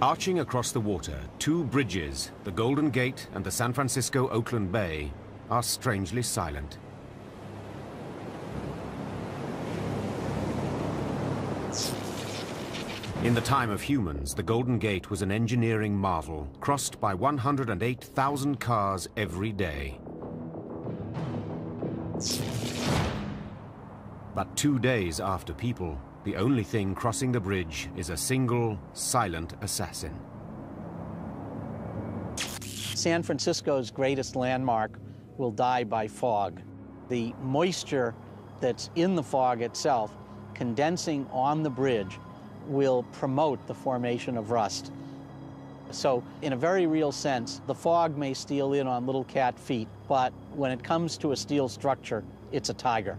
Arching across the water, two bridges, the Golden Gate and the San Francisco Oakland Bay, are strangely silent. In the time of humans, the Golden Gate was an engineering marvel, crossed by 108,000 cars every day. But two days after people, the only thing crossing the bridge is a single, silent assassin. San Francisco's greatest landmark will die by fog. The moisture that's in the fog itself condensing on the bridge will promote the formation of rust. So in a very real sense, the fog may steal in on little cat feet, but when it comes to a steel structure, it's a tiger.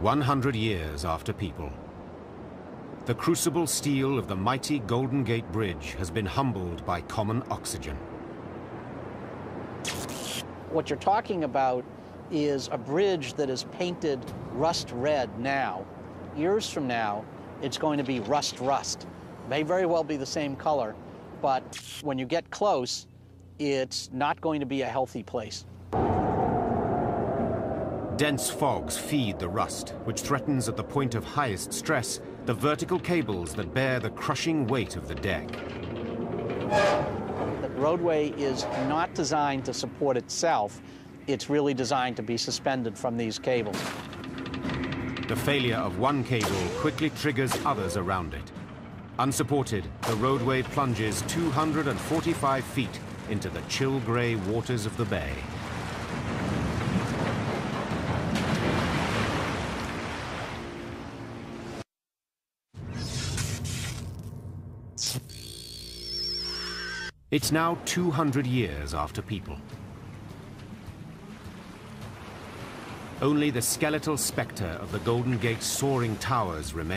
100 years after people. The crucible steel of the mighty Golden Gate Bridge has been humbled by common oxygen. What you're talking about is a bridge that is painted rust red now. Years from now, it's going to be rust rust. May very well be the same color, but when you get close, it's not going to be a healthy place. Dense fogs feed the rust, which threatens at the point of highest stress the vertical cables that bear the crushing weight of the deck. The roadway is not designed to support itself. It's really designed to be suspended from these cables. The failure of one cable quickly triggers others around it. Unsupported, the roadway plunges 245 feet into the chill grey waters of the bay. It's now 200 years after people. Only the skeletal spectre of the Golden Gate's soaring towers remains.